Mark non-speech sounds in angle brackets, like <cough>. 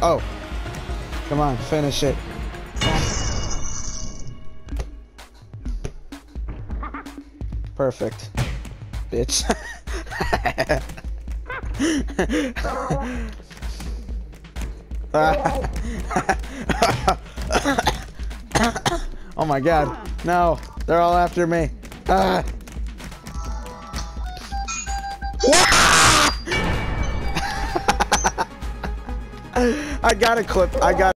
Oh. Come on, finish it. Perfect. Bitch. <laughs> oh my god. No, they're all after me. Ah. I got a clip. I got